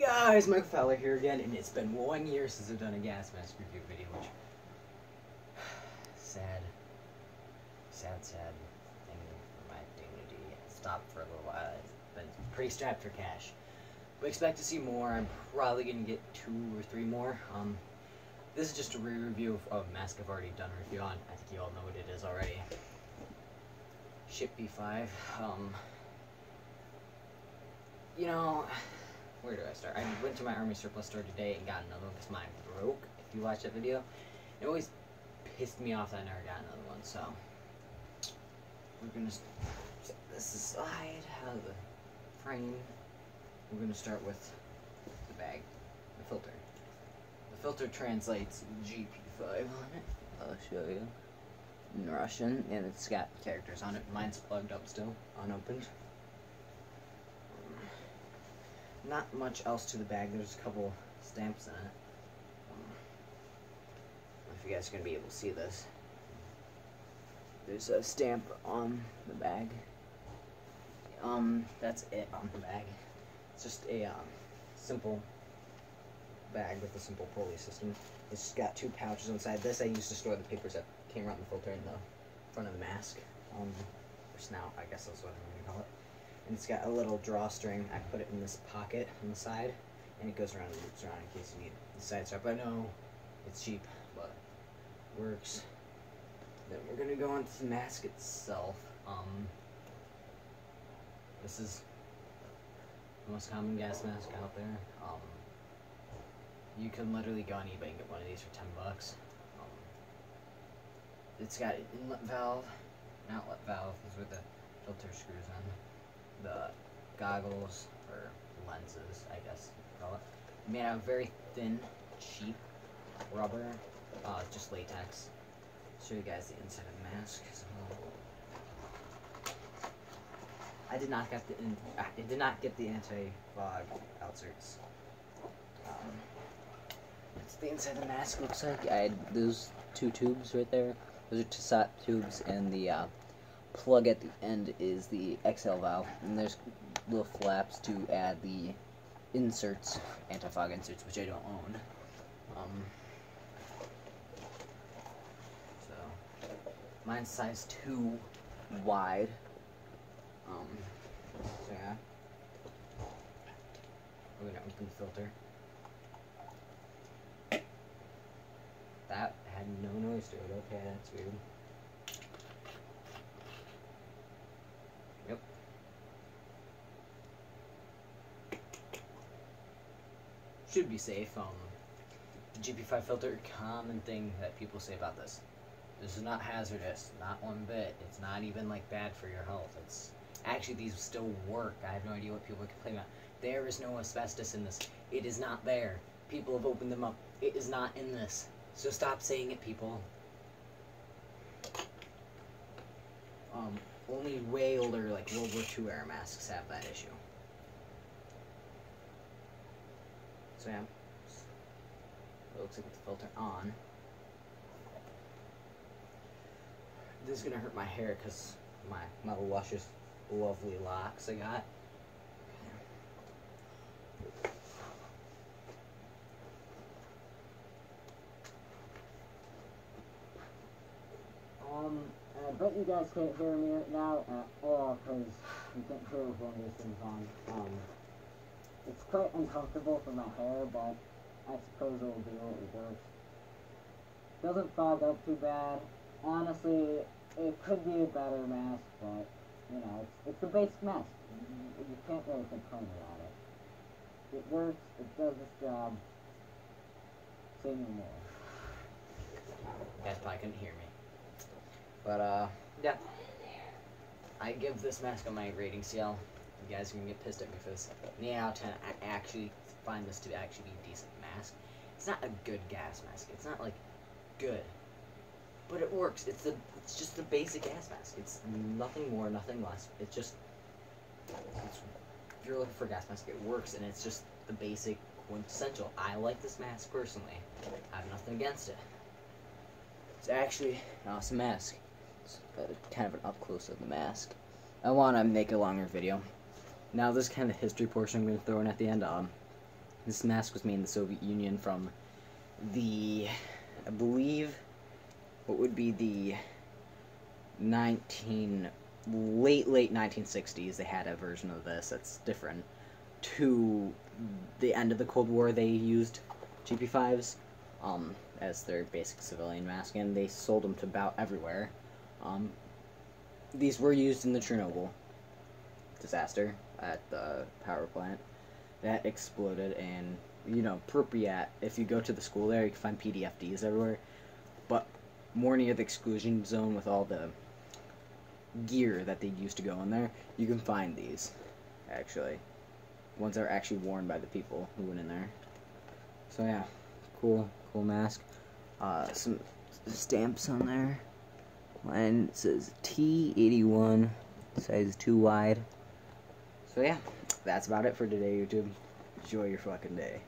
guys, Michael Fowler here again, and it's been one year since I've done a gas mask review video, which sad, sad, sad thing for my dignity. Stopped for a little while. I've been pretty strapped for cash. We expect to see more. I'm probably gonna get two or three more. Um, this is just a re-review of a mask I've already done a review on. I think you all know what it is already. GP5. Um, you know where do I start? I went to my army surplus store today and got another one because mine broke. If you watch that video, it always pissed me off that I never got another one. So we're gonna set this aside out of the frame. We're gonna start with the bag, the filter. The filter translates GP5 on it. I'll show you in Russian, and it's got characters on it. Mine's plugged up still, unopened not much else to the bag. There's a couple stamps in it. Um, if you guys are going to be able to see this. There's a stamp on the bag. Um, that's it on the bag. It's just a um, simple bag with a simple pulley system. It's got two pouches inside. This I used to store the papers that came around the filter in the front of the mask. Um, or snout, I guess that's what I'm going to call it and it's got a little drawstring. I put it in this pocket on the side, and it goes around and loops around in case you need the side strap. I know it's cheap, but works. Then we're gonna go on to the mask itself. Um, this is the most common gas mask out there. Um, you can literally go on eBay and get one of these for 10 bucks. Um, it's got an inlet valve, an outlet valve, is where the filter screws in the goggles or lenses, I guess you call it, made out of very thin, cheap rubber, uh, just latex. Show you guys the inside of the mask. I did not get the I did not get the anti-fog outserts. Um, the inside of the mask looks like. I had those two tubes right there. Those are Tissot tubes and the uh, plug at the end is the XL valve, and there's little flaps to add the inserts, anti-fog inserts, which I don't own. Um, so, mine's size 2 wide. Um, so yeah. We're gonna open the filter. That had no noise to it, okay, that's weird. Should be safe. Um, the GP5 filter, common thing that people say about this. This is not hazardous, not one bit. It's not even like bad for your health. It's actually these still work. I have no idea what people complain about. There is no asbestos in this. It is not there. People have opened them up. It is not in this. So stop saying it, people. Um, only way older, like World War II era masks have that issue. So yeah, it looks like with the filter on. This is gonna hurt my hair because my my luscious, lovely locks I got. Um, I bet you guys can't hear me right now at all because you can't hear one of these things on. Um, it's quite uncomfortable for my hair, but I suppose it will do it works. Doesn't fog up too bad. Honestly, it could be a better mask, but, you know, it's, it's a basic mask. You, you can't really complain about it. It works, it does its job. Say no more. Guys probably couldn't hear me. But, uh, yeah. I give this mask on my rating scale you guys are gonna get pissed at me for this. 8 out of 10, I actually find this to actually be a decent mask. It's not a good gas mask. It's not like good, but it works. It's the it's just the basic gas mask. It's nothing more, nothing less. It's just it's, if you're looking for a gas mask, it works, and it's just the basic quintessential. I like this mask personally. I have nothing against it. It's actually an awesome mask. It's uh, kind of an up close of the mask. I want to make a longer video. Now this kind of history portion I'm going to throw in at the end. Um, This mask was made in the Soviet Union from the, I believe, what would be the 19 late late 1960s. They had a version of this that's different. To the end of the Cold War, they used GP5s um, as their basic civilian mask, and they sold them to about everywhere. Um, these were used in the Chernobyl disaster at the power plant. That exploded and you know Pripyat if you go to the school there you can find PDFDs everywhere. But more near the exclusion zone with all the gear that they used to go in there you can find these actually. Ones that are actually worn by the people who went in there. So yeah. Cool cool mask. Uh, some stamps on there. Mine says T81 size 2 wide so yeah, that's about it for today, YouTube. Enjoy your fucking day.